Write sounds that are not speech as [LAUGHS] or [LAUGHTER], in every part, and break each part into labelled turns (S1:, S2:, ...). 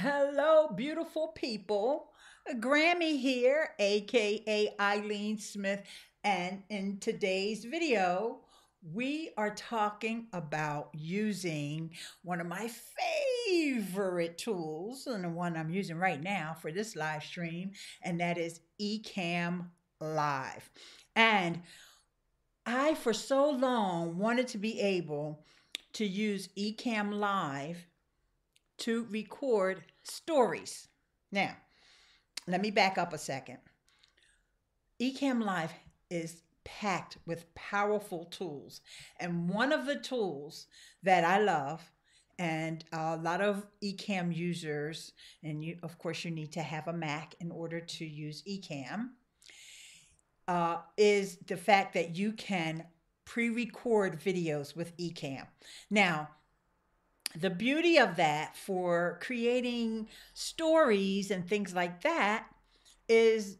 S1: Hello, beautiful people. Grammy here, aka Ileane Smith, and in today's video, we are talking about using one of my favorite tools, and the one I'm using right now for this live stream, and that is Ecamm Live. And I, for so long, wanted to be able to use Ecamm Live to record stories. Now, let me back up a second. Ecamm Live is packed with powerful tools. And one of the tools that I love, and a lot of Ecamm users, and you, of course, you need to have a Mac in order to use Ecamm, uh, is the fact that you can pre record videos with Ecamm. Now, the beauty of that for creating stories and things like that is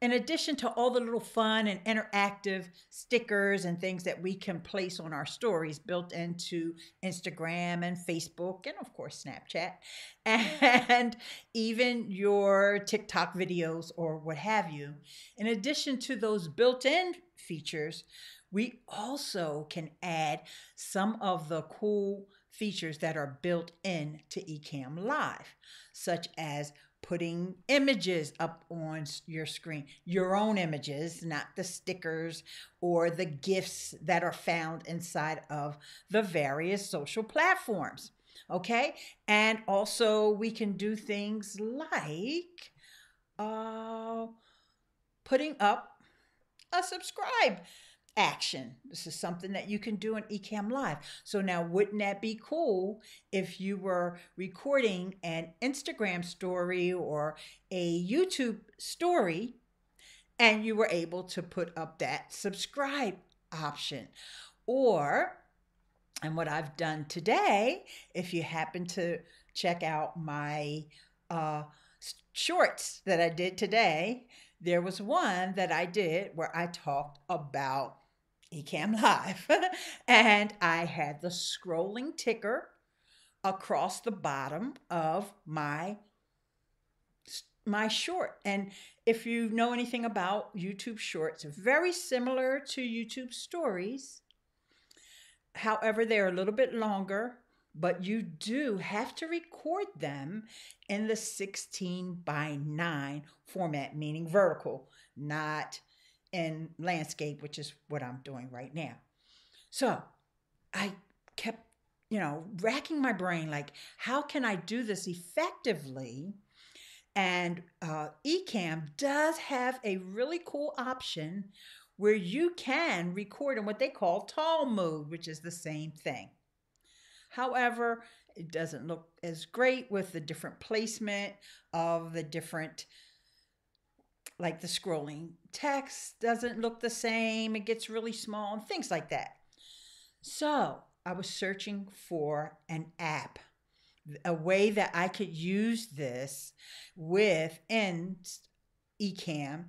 S1: in addition to all the little fun and interactive stickers and things that we can place on our stories built into Instagram and Facebook and of course Snapchat [LAUGHS] and even your TikTok videos or what have you. In addition to those built-in features, we also can add some of the cool features that are built in to Ecamm Live, such as putting images up on your screen, your own images, not the stickers or the gifts that are found inside of the various social platforms. Okay. And also, we can do things like uh, putting up a subscribe action. This is something that you can do in Ecamm Live. So now wouldn't that be cool if you were recording an Instagram story or a YouTube story and you were able to put up that subscribe option or and what I've done today, if you happen to check out my uh, shorts that I did today, there was one that I did where I talked about Ecamm [LAUGHS] Live. and I had the scrolling ticker across the bottom of my my short. And if you know anything about YouTube shorts, very similar to YouTube stories. However, they're a little bit longer, but you do have to record them in the 16 by 9 format, meaning vertical, not in landscape, which is what I'm doing right now. So I kept, you know, racking my brain like, how can I do this effectively? And uh, Ecamm does have a really cool option where you can record in what they call tall mode, which is the same thing. However, it doesn't look as great with the different placement of the different like the scrolling text doesn't look the same, it gets really small, and things like that. So I was searching for an app, a way that I could use this within Ecamm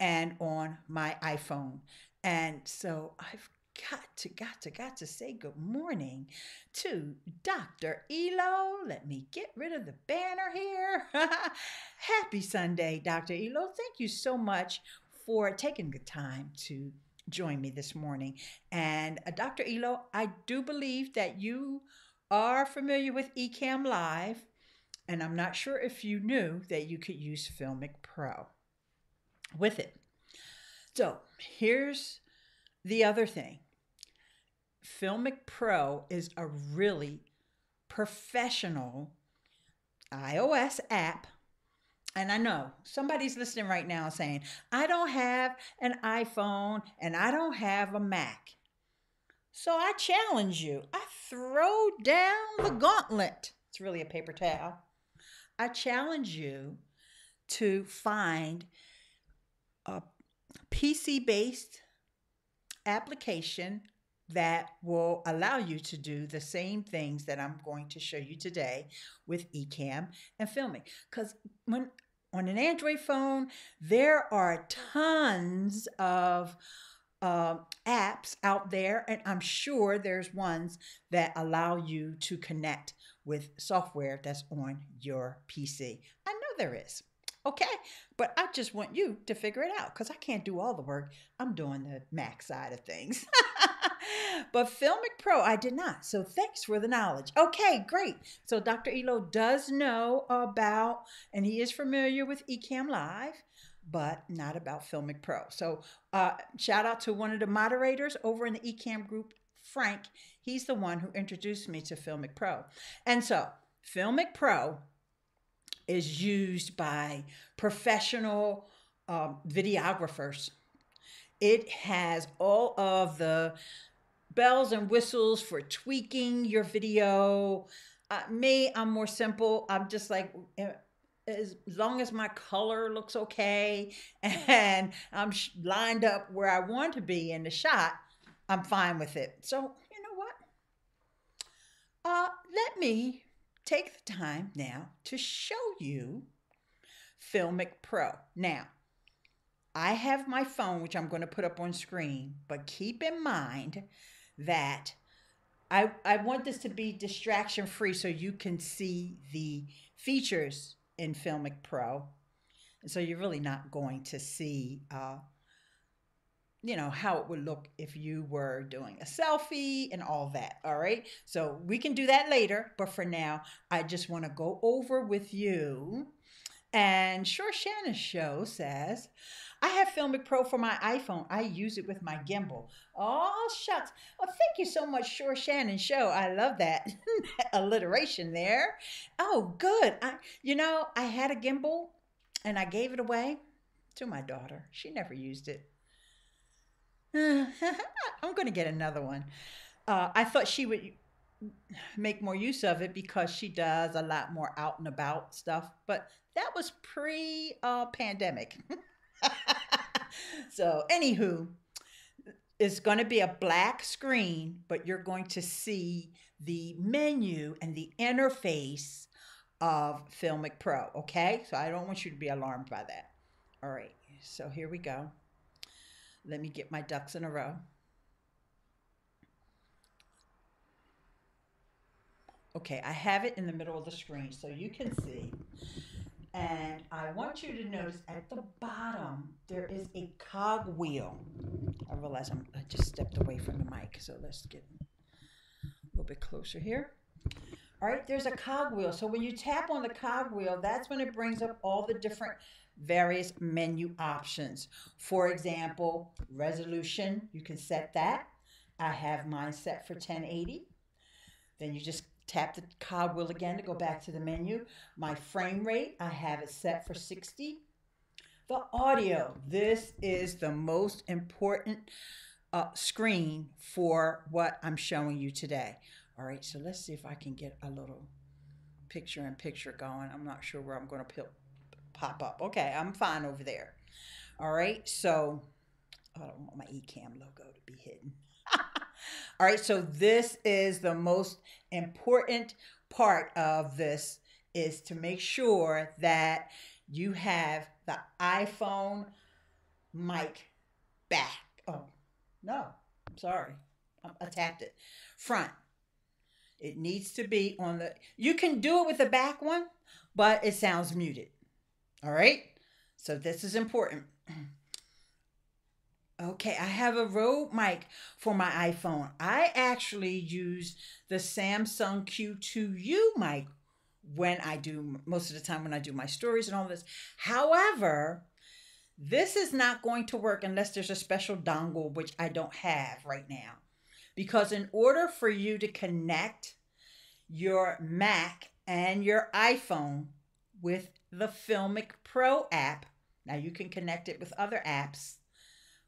S1: and on my iPhone. And so I've got to, got to, got to say good morning to Dr. Elo. Let me get rid of the banner here. [LAUGHS] Happy Sunday, Dr. Elo. Thank you so much for taking the time to join me this morning. And uh, Dr. Elo, I do believe that you are familiar with Ecamm Live, and I'm not sure if you knew that you could use Filmic Pro with it. So here's the other thing Filmic Pro is a really professional iOS app. And I know somebody's listening right now saying, I don't have an iPhone and I don't have a Mac. So I challenge you. I throw down the gauntlet. It's really a paper towel. I challenge you to find a PC based application that will allow you to do the same things that I'm going to show you today with Ecamm and Filmic. Because when on an Android phone, there are tons of uh, apps out there, and I'm sure there's ones that allow you to connect with software that's on your PC. I know there is. Okay, but I just want you to figure it out because I can't do all the work. I'm doing the Mac side of things. [LAUGHS] but Filmic Pro, I did not. So thanks for the knowledge. Okay, great. So Dr. Elo does know about, and he is familiar with Ecamm Live, but not about Filmic Pro. So uh, shout out to one of the moderators over in the Ecamm group, Frank. He's the one who introduced me to Filmic Pro. And so Filmic Pro is used by professional um, videographers. It has all of the bells and whistles for tweaking your video. Uh, me, I'm more simple. I'm just like, eh, as long as my color looks okay and I'm lined up where I want to be in the shot, I'm fine with it. So, you know what? Uh, let me take the time now to show you Filmic Pro. Now, I have my phone, which I'm going to put up on screen, but keep in mind that I, I want this to be distraction free so you can see the features in Filmic Pro. And so you're really not going to see uh, you know, how it would look if you were doing a selfie and all that. All right. So we can do that later. But for now, I just want to go over with you. And Sure Shannon Show says, I have Filmic Pro for my iPhone. I use it with my gimbal. Oh, shucks. Oh, thank you so much, Sure Shannon Show. I love [LAUGHS] that alliteration there. Oh, good. I, you know, I had a gimbal and I gave it away to my daughter. She never used it. [LAUGHS] I'm going to get another one. Uh, I thought she would make more use of it because she does a lot more out and about stuff, but that was pre uh, pandemic. [LAUGHS] so, anywho, it's going to be a black screen, but you're going to see the menu and the interface of Filmic Pro. Okay, so I don't want you to be alarmed by that. All right, so here we go. Let me get my ducks in a row. Okay, I have it in the middle of the screen so you can see. And I want you to notice at the bottom, there is a cog wheel. I realize I'm, I just stepped away from the mic, so let's get a little bit closer here. All right, there's a cog wheel. So when you tap on the cog wheel, that's when it brings up all the different various menu options. For example, resolution, you can set that. I have mine set for 1080. Then you just tap the cogwheel again to go back to the menu. My frame rate, I have it set for 60. The audio, this is the most important uh, screen for what I'm showing you today. All right, so let's see if I can get a little picture in picture going. I'm not sure where I'm going to pop up. Okay, I'm fine over there. All right, so I don't want my Ecamm logo to be hidden. All right, so this is the most important part of this is to make sure that you have the iPhone mic back. Oh, no, I'm sorry. I tapped it. Front. It needs to be on the, you can do it with the back one, but it sounds muted. All right. So this is important. [CLEARS THROAT] Okay, I have a Rode mic for my iPhone. I actually use the Samson Q2U mic when I do most of the time when I do my stories and all this. However, this is not going to work unless there's a special dongle, which I don't have right now. Because in order for you to connect your Mac and your iPhone with the Filmic Pro app. Now you can connect it with other apps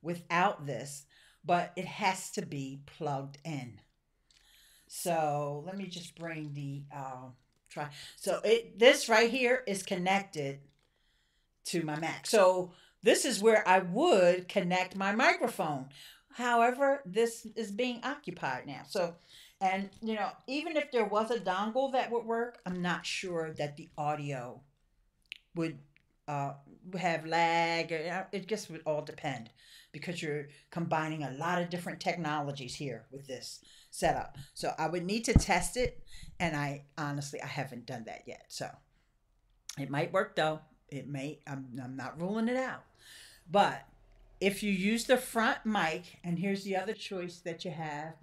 S1: without this, but it has to be plugged in. So let me just bring the uh, try. So it this right here is connected to my Mac. So this is where I would connect my microphone. However, this is being occupied now. So, and you know, even if there was a dongle that would work, I'm not sure that the audio would uh, have lag. It just would all depend because you're combining a lot of different technologies here with this setup. So I would need to test it, and I honestly I haven't done that yet. So it might work though. It may. I'm I'm not ruling it out, but if you use the front mic, and here's the other choice that you have,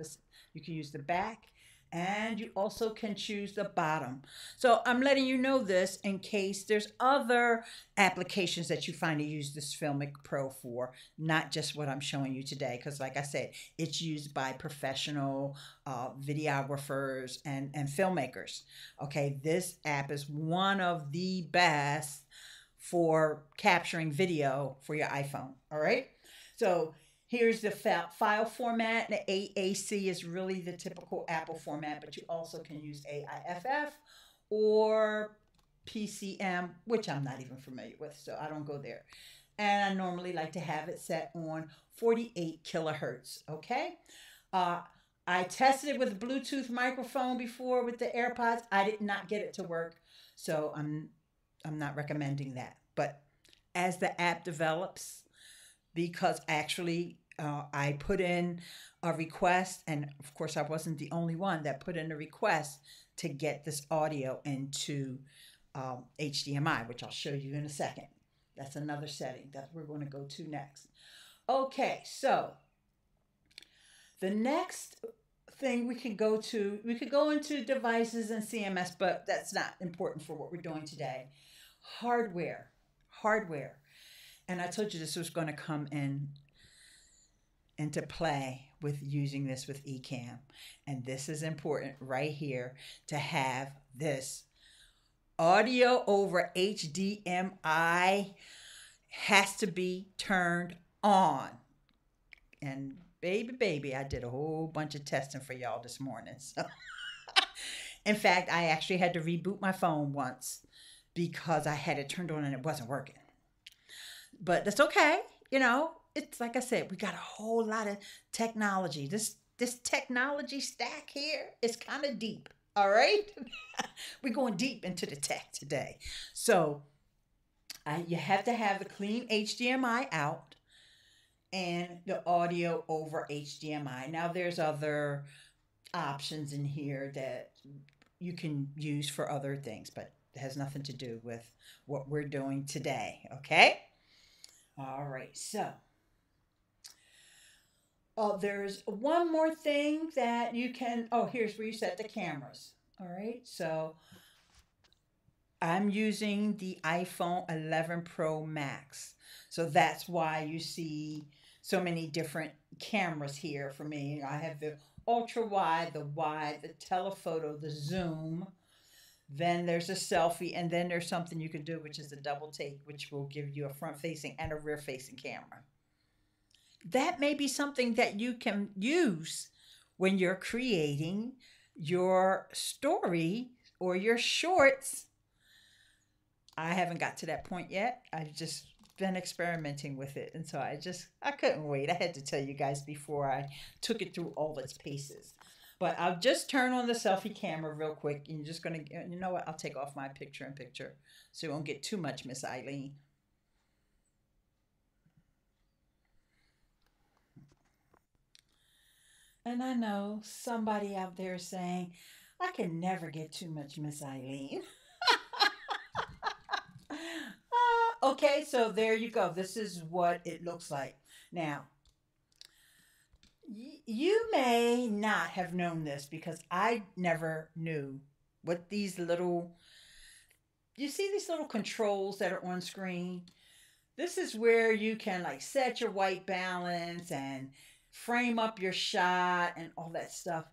S1: you can use the back and you also can choose the bottom. So I'm letting you know this in case there's other applications that you find to use this Filmic Pro for, not just what I'm showing you today. Because like I said, it's used by professional uh, videographers and, and filmmakers. Okay, this app is one of the best for capturing video for your iPhone. All right, so Here's the file format. The AAC is really the typical Apple format, but you also can use AIFF or PCM, which I'm not even familiar with, so I don't go there. And I normally like to have it set on 48 kilohertz, okay? Uh, I tested it with a Bluetooth microphone before with the AirPods. I did not get it to work, so I'm I'm not recommending that. But as the app develops, because actually uh, I put in a request, and of course, I wasn't the only one that put in a request to get this audio into um, HDMI, which I'll show you in a second. That's another setting that we're going to go to next. Okay, so the next thing we can go to, we could go into devices and CMS, but that's not important for what we're doing today. Hardware, hardware and I told you this was going to come in into play with using this with Ecamm. And this is important right here to have this audio over HDMI has to be turned on. And baby, baby, I did a whole bunch of testing for y'all this morning. So, [LAUGHS] in fact, I actually had to reboot my phone once because I had it turned on and it wasn't working but that's okay. You know, it's like I said, we got a whole lot of technology. This this technology stack here is kind of deep. All right, [LAUGHS] we're going deep into the tech today. So uh, you have to have the clean HDMI out and the audio over HDMI. Now there's other options in here that you can use for other things, but it has nothing to do with what we're doing today. Okay. All right, so oh, there's one more thing that you can. Oh, here's where you set the cameras. All right, so I'm using the iPhone 11 Pro Max, so that's why you see so many different cameras here for me. I have the ultra wide, the wide, the telephoto, the zoom then there's a selfie, and then there's something you can do, which is a double take, which will give you a front facing and a rear facing camera. That may be something that you can use when you're creating your story or your shorts. I haven't got to that point yet. I've just been experimenting with it. And so I just, I couldn't wait. I had to tell you guys before I took it through all its paces. But I'll just turn on the selfie camera real quick. And you're just going to, you know what? I'll take off my picture in picture so you won't get too much Miss Ileane. And I know somebody out there saying, I can never get too much Miss Ileane. [LAUGHS] uh, okay, so there you go. This is what it looks like. Now, you may not have known this because I never knew what these little you see these little controls that are on screen? This is where you can like set your white balance and frame up your shot and all that stuff.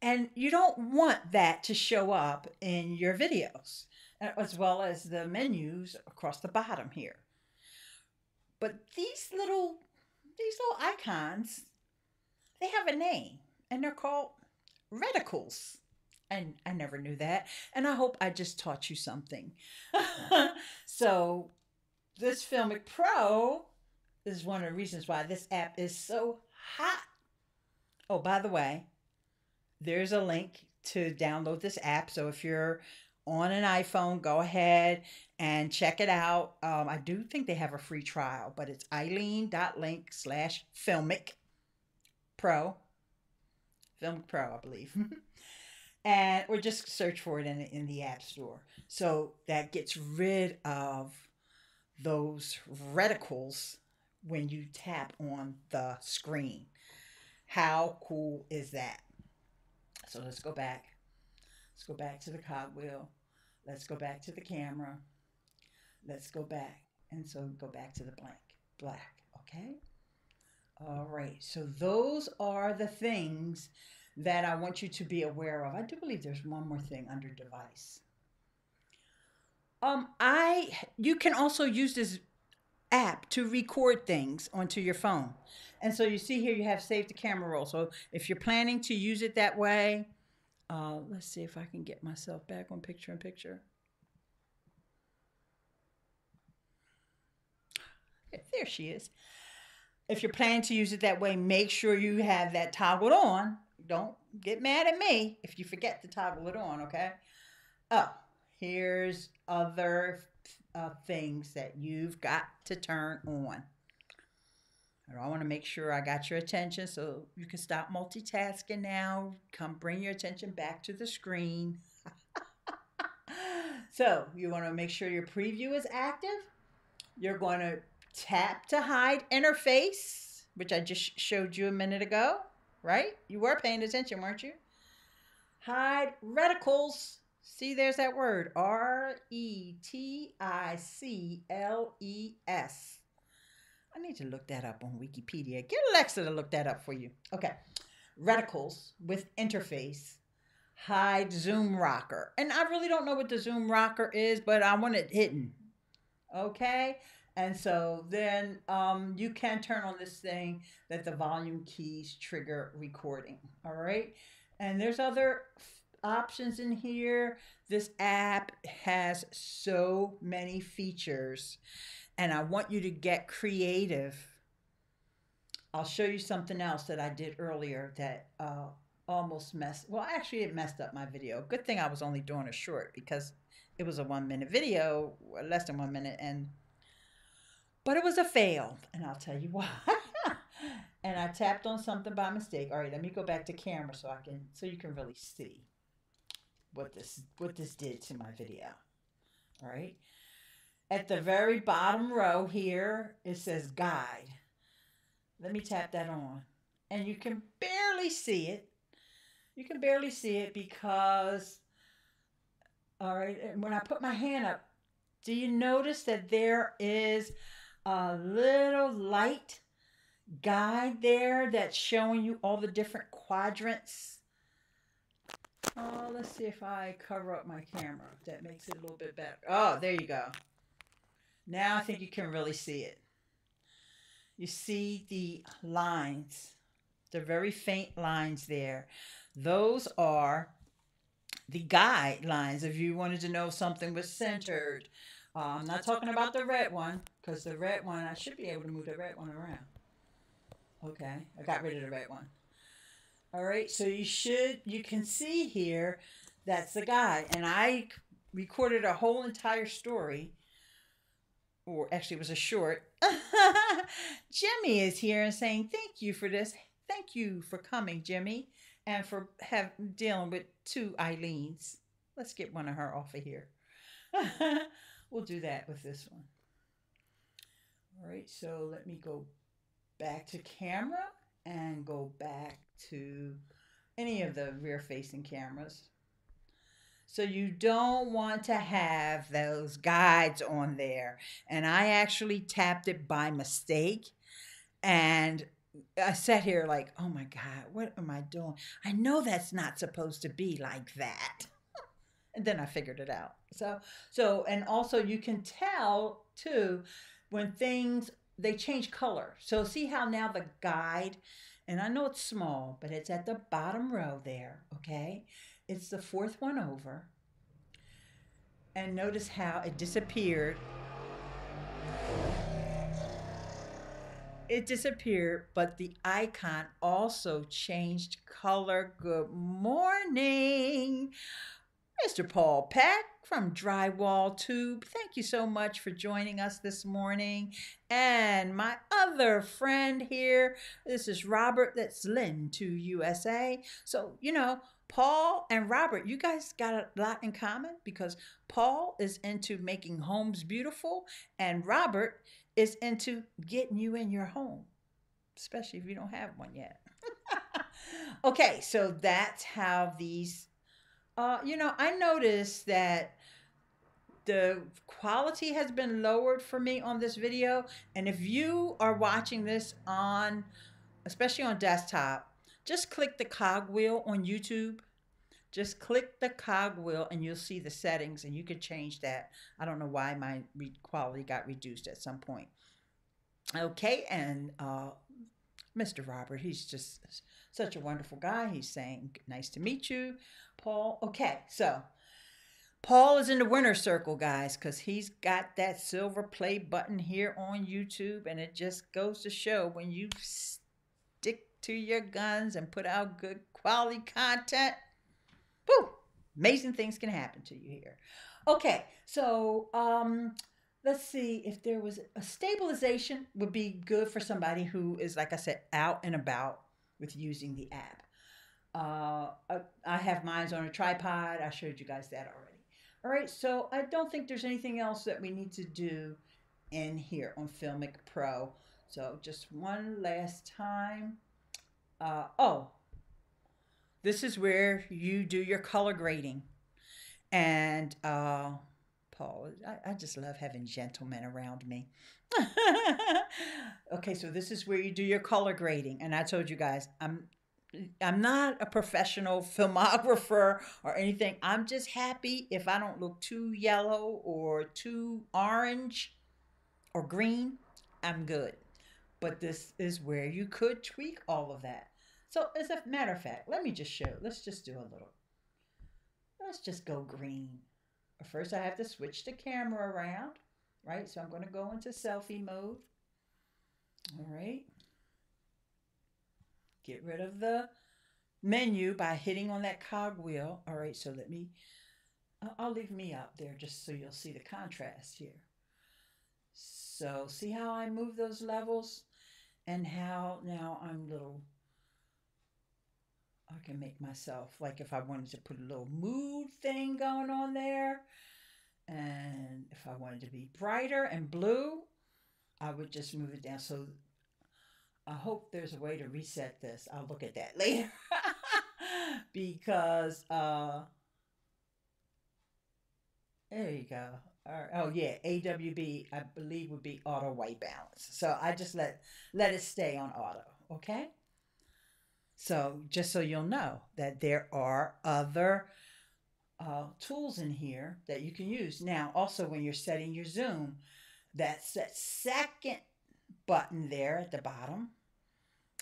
S1: And you don't want that to show up in your videos as well as the menus across the bottom here. But these little these little icons they have a name and they're called reticles. And I never knew that. And I hope I just taught you something. [LAUGHS] so, this Filmic Pro is one of the reasons why this app is so hot. Oh, by the way, there's a link to download this app. So, if you're on an iPhone, go ahead and check it out. Um, I do think they have a free trial, but it's ileane.link slash filmic pro. Film Pro, I believe. [LAUGHS] and or just search for it in, in the App Store. So that gets rid of those reticles when you tap on the screen. How cool is that? So let's go back. Let's go back to the cogwheel. Let's go back to the camera. Let's go back. And so go back to the blank, black, okay? All right, so those are the things that I want you to be aware of. I do believe there's one more thing under device. Um, I you can also use this app to record things onto your phone. And so you see here you have saved the camera roll. So if you're planning to use it that way, uh, let's see if I can get myself back on picture in picture. There she is. If you're planning to use it that way, make sure you have that toggled on. Don't get mad at me if you forget to toggle it on, okay? Oh, here's other uh, things that you've got to turn on. I want to make sure I got your attention so you can stop multitasking now. Come bring your attention back to the screen. [LAUGHS] so you want to make sure your preview is active. You're going to tap to hide interface, which I just showed you a minute ago, right? You were paying attention, weren't you? Hide reticles. See, there's that word R E T I C L E S. I need to look that up on Wikipedia. Get Alexa to look that up for you. Okay. Reticles with interface. Hide Zoom rocker. And I really don't know what the Zoom rocker is, but I want it hidden. Okay. And so then um, you can turn on this thing that the volume keys trigger recording. All right. And there's other options in here. This app has so many features and I want you to get creative. I'll show you something else that I did earlier that uh, almost messed. Well, actually, it messed up my video. Good thing I was only doing a short because it was a one minute video, less than one minute, and but it was a fail, and I'll tell you [LAUGHS] why. and I tapped on something by mistake. All right, let me go back to camera so I can so you can really see what this what this did to my video. All right at the very bottom row here, it says guide. Let me tap that on. And you can barely see it. You can barely see it because, all right, and when I put my hand up, do you notice that there is a little light guide there that's showing you all the different quadrants? Oh, let's see if I cover up my camera. That makes it a little bit better. Oh, there you go. Now I think you can really see it. You see the lines, the very faint lines there. Those are the guidelines if you wanted to know if something was centered. Uh, I'm not talking about the red one because the red one, I should be able to move the red one around. Okay, I got rid of the red one. All right, so you should, you can see here, that's the guy. And I recorded a whole entire story or actually it was a short. [LAUGHS] Jimmy is here and saying, Thank you for this. Thank you for coming, Jimmy, and for have dealing with two Ileanes. Let's get one of her off of here. [LAUGHS] we'll do that with this one. All right, so let me go back to camera and go back to any of the rear facing cameras. So you don't want to have those guides on there. And I actually tapped it by mistake. And I sat here like, oh my God, what am I doing? I know that's not supposed to be like that. And then I figured it out. So, so, and also you can tell too when things, they change color. So see how now the guide, and I know it's small, but it's at the bottom row there, okay? It's the fourth one over. And notice how it disappeared. It disappeared, but the icon also changed color. Good morning. Mr. Paul Peck from Drywall Tube. Thank you so much for joining us this morning. And my other friend here, this is Robert, that's Lynn to USA. So, you know, Paul and Robert, you guys got a lot in common because Paul is into making homes beautiful, and Robert is into getting you in your home, especially if you don't have one yet. [LAUGHS] okay, so that's how these uh, you know, I noticed that the quality has been lowered for me on this video. And if you are watching this on, especially on desktop, just click the cogwheel on YouTube. Just click the cogwheel and you'll see the settings and you can change that. I don't know why my quality got reduced at some point. Okay, and uh, Mr. Robert, he's just such a wonderful guy. He's saying, nice to meet you. Paul. Okay, so Paul is in the winner circle, guys, because he's got that silver play button here on YouTube, and it just goes to show when you stick to your guns and put out good quality content, whoo, amazing things can happen to you here. Okay, so um, let's see if there was a stabilization would be good for somebody who is, like I said, out and about with using the app. Uh, I have mine on a tripod. I showed you guys that already. All right, so I don't think there's anything else that we need to do in here on Filmic Pro. So just one last time. Uh, oh, this is where you do your color grading. And uh, Paul, I, I just love having gentlemen around me. [LAUGHS] okay, so this is where you do your color grading. And I told you guys, I'm I'm not a professional filmographer or anything. I'm just happy if I don't look too yellow or too orange or green, I'm good. But this is where you could tweak all of that. So, as a matter of fact, let me just show. Let's just do a little. Let's just go green. First, I have to switch the camera around, right? So, I'm going to go into selfie mode. All right. Get rid of the menu by hitting on that cogwheel. All right, so let me, I'll leave me up there just so you'll see the contrast here. So see how I move those levels and how now I'm little, I can make myself, like if I wanted to put a little mood thing going on there, and if I wanted to be brighter and blue, I would just move it down. So I hope there's a way to reset this. I'll look at that [LAUGHS] later. [LAUGHS] because uh there you go. Oh yeah, AWB I believe would be auto white balance. So I just let let it stay on auto, okay? So just so you'll know that there are other uh, tools in here that you can use. Now, also when you're setting your zoom, that's that second button there at the bottom.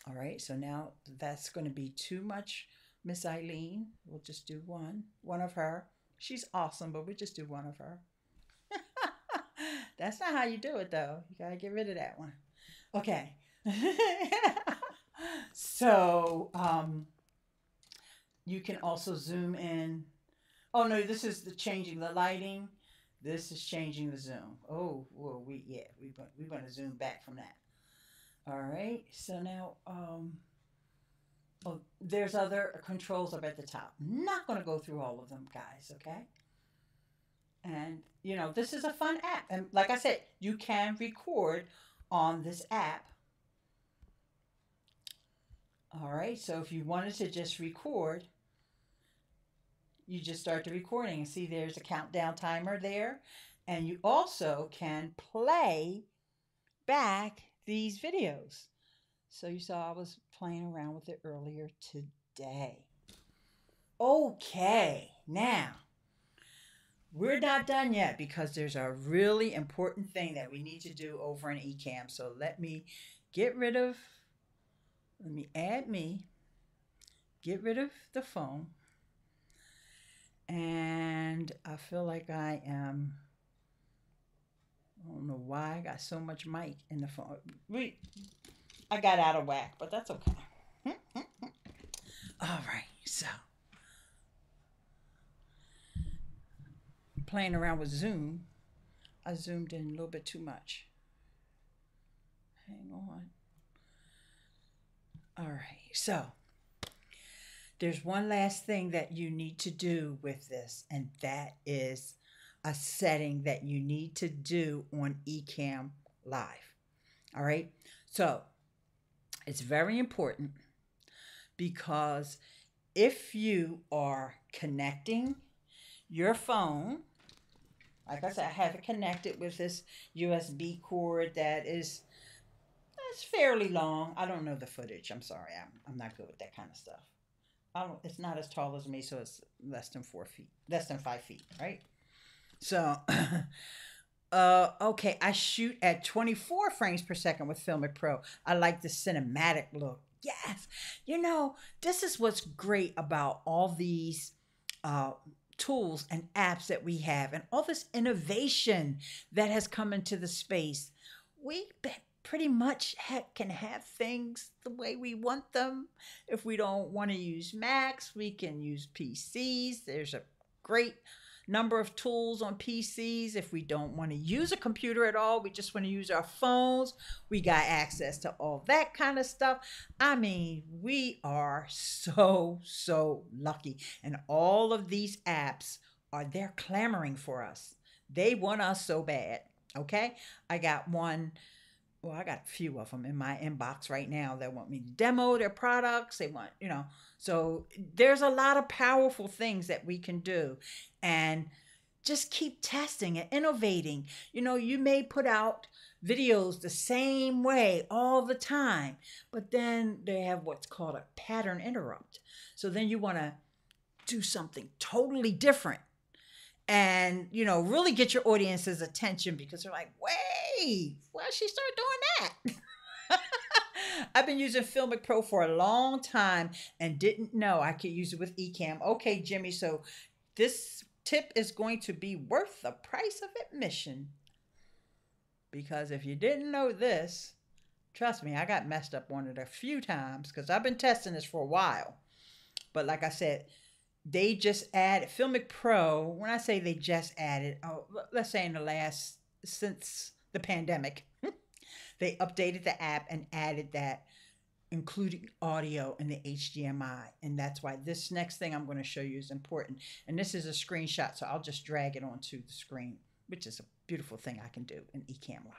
S1: All right, so now that's going to be too much Miss Ileane. We'll just do one, one of her. She's awesome, but we just do one of her. [LAUGHS] that's not how you do it, though. You got to get rid of that one. Okay. [LAUGHS] so um, you can also zoom in. Oh, no, this is the changing the lighting. This is changing the zoom. Oh, well, we yeah, we we're going to zoom back from that. All right, so now, um, oh, there's other controls up at the top. Not going to go through all of them, guys, okay? And, you know, this is a fun app. And like I said, you can record on this app. All right, so if you wanted to just record, you just start the recording. See, there's a countdown timer there. And you also can play back these videos. So you saw I was playing around with it earlier today. Okay, now we're not done yet because there's a really important thing that we need to do over in Ecamm. So let me get rid of, let me add me, get rid of the phone. And I feel like I am I don't know why I got so much mic in the phone. We, I got out of whack, but that's okay. [LAUGHS] All right, so playing around with Zoom. I zoomed in a little bit too much. Hang on. All right, so there's one last thing that you need to do with this, and that is a setting that you need to do on Ecamm Live. All right, so it's very important because if you are connecting your phone, like I said, I have it connected with this USB cord that is that's fairly long. I don't know the footage. I'm sorry. I'm, I'm not good with that kind of stuff. I don't, it's not as tall as me, so it's less than four feet, less than five feet, right? So, [LAUGHS] uh, okay, I shoot at 24 frames per second with Filmic Pro. I like the cinematic look. Yes, you know, this is what's great about all these uh, tools and apps that we have and all this innovation that has come into the space. We pretty much can have things the way we want them. If we don't want to use Macs, we can use PCs. There's a great number of tools on PCs. If we don't want to use a computer at all, we just want to use our phones, we got access to all that kind of stuff. I mean, we are so, so lucky. And all of these apps are there clamoring for us. They want us so bad. Okay. I got one well, I got a few of them in my inbox right now that want me to demo their products. They want, you know, so there's a lot of powerful things that we can do. And just keep testing and innovating. You know, you may put out videos the same way all the time, but then they have what's called a pattern interrupt. So then you want to do something totally different and you know really get your audience's attention because they're like wait why'd she start doing that [LAUGHS] I've been using Filmic Pro for a long time and didn't know I could use it with Ecamm. Okay, Jimmy, so this tip is going to be worth the price of admission. Because if you didn't know this, trust me, I got messed up on it a few times because I've been testing this for a while. But like I said, they just added Filmic Pro. When I say they just added, oh, let's say in the last since the pandemic, they updated the app and added that, including audio and the HDMI. And that's why this next thing I'm going to show you is important. And this is a screenshot, so I'll just drag it onto the screen, which is a beautiful thing I can do in Ecamm Live.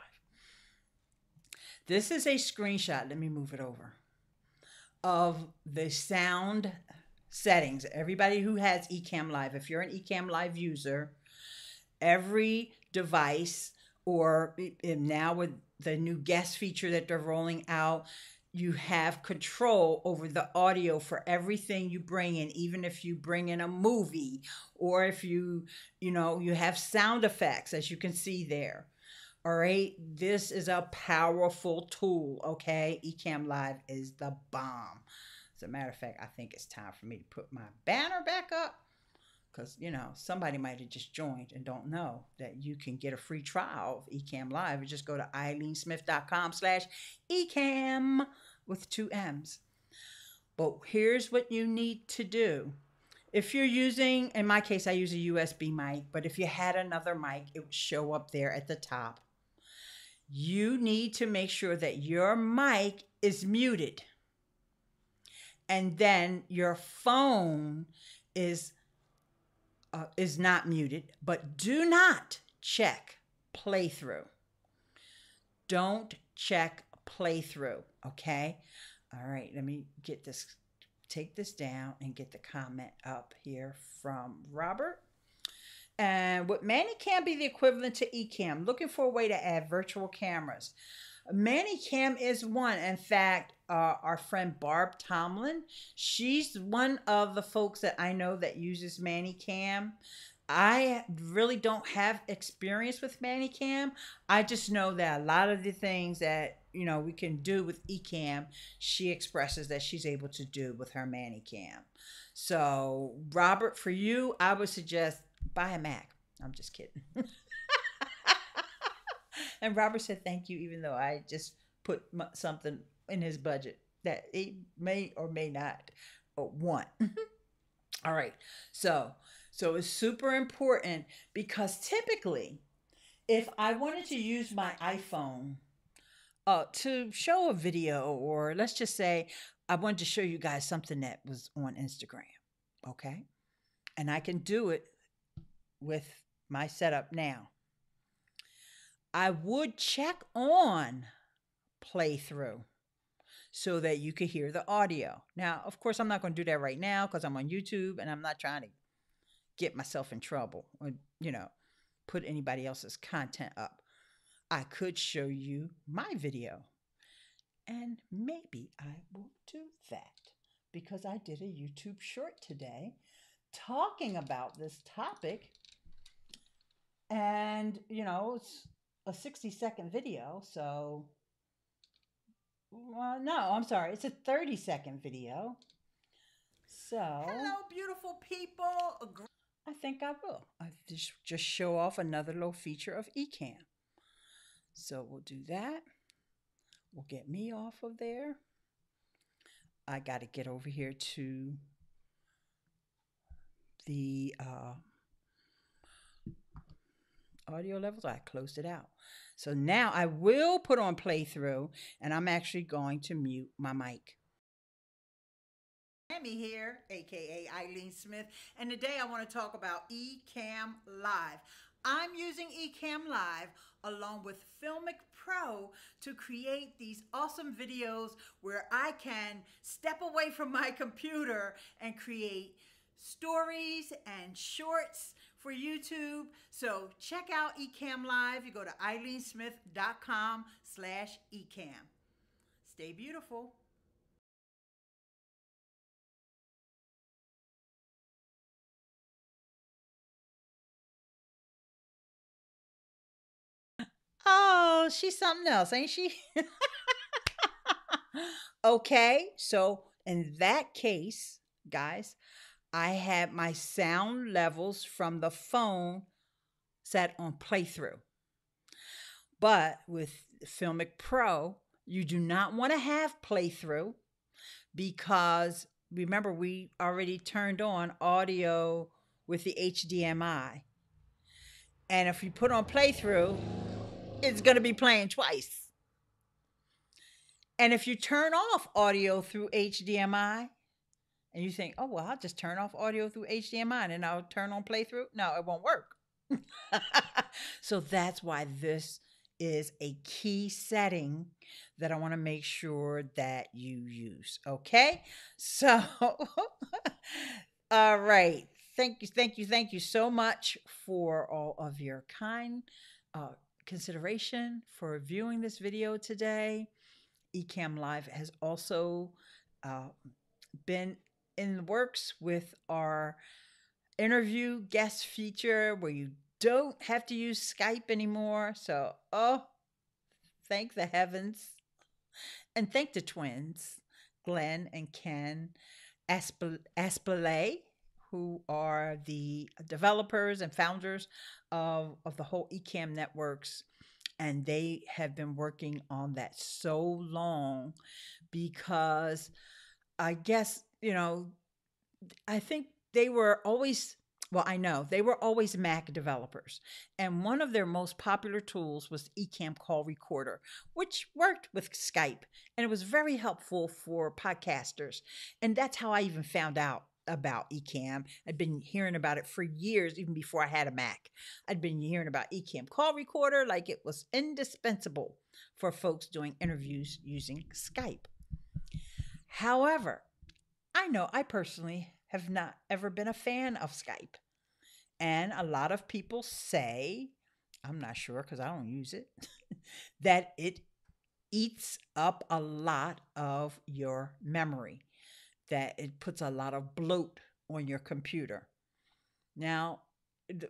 S1: This is a screenshot. Let me move it over of the sound settings. Everybody who has Ecamm Live, if you're an Ecamm Live user, every device or now with the new guest feature that they're rolling out, you have control over the audio for everything you bring in even if you bring in a movie or if you you know you have sound effects as you can see there. All right this is a powerful tool okay? Ecamm live is the bomb. As a matter of fact, I think it's time for me to put my banner back up because, you know, somebody might have just joined and don't know that you can get a free trial of Ecamm Live. You just go to ileanesmith.com slash Ecamm with two M's. But here's what you need to do. If you're using, in my case, I use a USB mic, but if you had another mic, it would show up there at the top. You need to make sure that your mic is muted and then your phone is uh, is not muted, but do not check playthrough. Don't check playthrough, okay? All right, let me get this take this down and get the comment up here from Robert. And what ManyCam be the equivalent to Ecamm, looking for a way to add virtual cameras. ManyCam is one. In fact, uh, our friend Barb Tomlin, she's one of the folks that I know that uses ManyCam. I really don't have experience with ManyCam. I just know that a lot of the things that you know we can do with Ecamm, she expresses that she's able to do with her ManyCam. So, Robert, for you, I would suggest buy a Mac. I'm just kidding. [LAUGHS] and Robert said thank you, even though I just put something in his budget that he may or may not uh, want. All right. So, So it's super important because typically, if I wanted to use my iPhone uh, to show a video, or let's just say I wanted to show you guys something that was on Instagram, okay? And I can do it with my setup now. I would check on playthrough so that you could hear the audio. Now, of course, I'm not going to do that right now because I'm on YouTube and I'm not trying to get myself in trouble or, you know, put anybody else's content up. I could show you my video. And maybe I will do that because I did a YouTube short today talking about this topic. And, you know, it's a 60 second video. So, well, no, I'm sorry. It's a 30 second video. So,
S2: hello, beautiful people.
S1: I think I will. I just just show off another little feature of Ecamm. So we'll do that. We'll get me off of there. I got to get over here to the uh, audio levels. I closed it out. So now I will put on playthrough and I'm actually going to mute my mic.
S2: Amy here, aka Ileane Smith, and today I want to talk about Ecamm Live. I'm using Ecamm Live along with Filmic Pro to create these awesome videos where I can step away from my [LAUGHS] computer and create stories and shorts for YouTube. So check out Ecamm Live. You go to ileanesmith.com slash ecamm. Stay beautiful. [LAUGHS]
S1: Oh, she's something else, ain't she? [LAUGHS] okay, so in that case, guys, I had my sound levels from the phone set on playthrough. But with Filmic Pro, you do not want to have playthrough because remember, we already turned on audio with the HDMI. And if you put on playthrough, it's going to be playing twice. And if you turn off audio through HDMI, and you think, oh, well, I'll just turn off audio through HDMI and I'll turn on playthrough. No, it won't work. [LAUGHS] so that's why this is a key setting that I want to make sure that you use. Okay. So, [LAUGHS] all right. Thank you. Thank you. Thank you so much for all of your kind uh, consideration for viewing this video today. Ecamm Live has also uh, been in the works with our interview guest feature where you don't have to use Skype anymore. So, oh, thank the heavens. And thank the twins, Glen and Ken Aspeslagh, who are the developers and founders of, of the whole Ecamm networks. And they have been working on that so long because I guess you know, I think they were always well, I know they were always Mac developers, and one of their most popular tools was Ecamm Call Recorder, which worked with Skype, and it was very helpful for podcasters. And that's how I even found out about Ecamm. I'd been hearing about it for years, even before I had a Mac. I'd been hearing about Ecamm Call Recorder like it was indispensable for folks doing interviews using Skype. However, I know I personally have not ever been a fan of Skype. And a lot of people say, I'm not sure because I don't use it, [LAUGHS] that it eats up a lot of your memory, that it puts a lot of bloat on your computer. Now,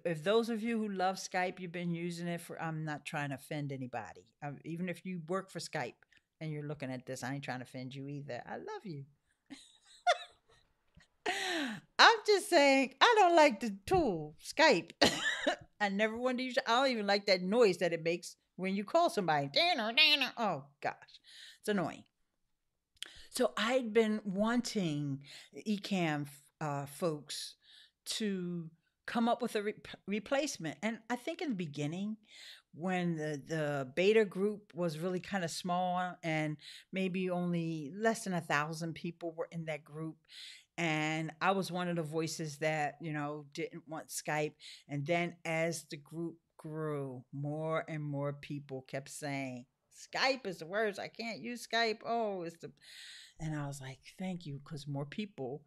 S1: if those of you who love Skype, you've been using it for, I'm not trying to offend anybody. Um, even if you work for Skype and you're looking at this, I ain't trying to offend you either. I love you. I'm just saying, I don't like the tool, Skype. [LAUGHS] I never wanted to use it. I don't even like that noise that it makes when you call somebody. Oh, gosh. It's annoying. So I'd been wanting Ecamm uh, folks to come up with a re- replacement. And I think in the beginning, when the, the beta group was really kind of small and maybe only less than a thousand people were in that group. And I was one of the voices that, you know, didn't want Skype. And then as the group grew, more and more people kept saying, Skype is the worst. I can't use Skype. Oh, it's the. And I was like, thank you, because more people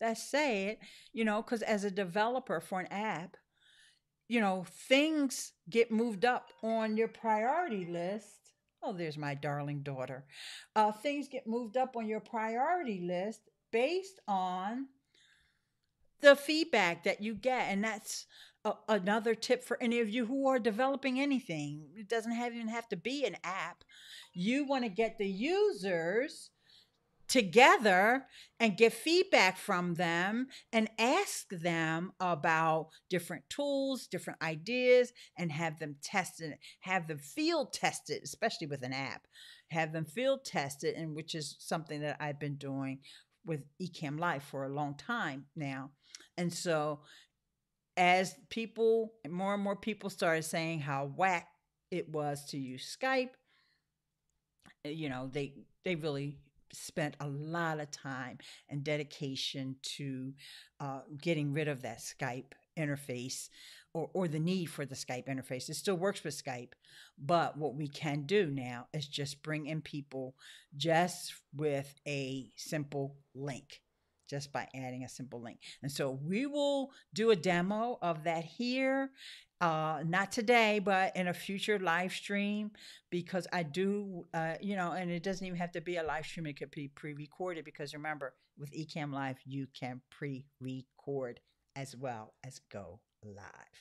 S1: that say it, you know, because as a developer for an app, you know, things get moved up on your priority list. Oh, there's my darling daughter. Uh, things get moved up on your priority list based on the feedback that you get. And that's a, another tip for any of you who are developing anything. It doesn't have, even have to be an app. You want to get the users together and get feedback from them and ask them about different tools, different ideas, and have them tested, have them field tested, especially with an app. Have them field tested, and which is something that I've been doing with Ecamm Live for a long time now. And so as people, more and more people started saying how whack it was to use Skype, you know, they they really spent a lot of time and dedication to uh, getting rid of that Skype interface or, or the need for the Skype interface. It still works with Skype, but what we can do now is just bring in people just with a simple link just by adding a simple link. And so we will do a demo of that here. Uh, not today, but in a future live stream, because I do, uh, you know, and it doesn't even have to be a live stream. It could be pre-recorded because remember, with Ecamm Live, you can pre-record as well as go live.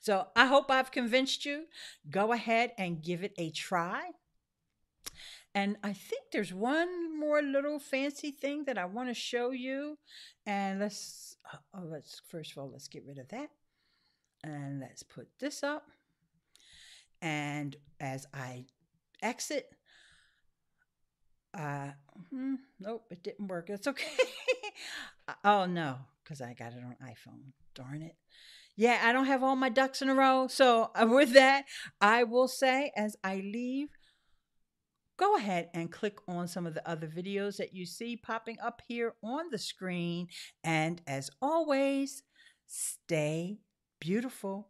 S1: So I hope I've convinced you. Go ahead and give it a try. And I think there's one more little fancy thing that I want to show you. And let's, oh, let's, first of all, let's get rid of that. And let's put this up. And as I exit, uh, hmm, nope, it didn't work. It's okay. [LAUGHS] oh no, because I got it on iPhone. Darn it. Yeah, I don't have all my ducks in a row. So uh, with that, I will say as I leave, go ahead and click on some of the other videos that you see popping up here on the screen. And as always, stay beautiful.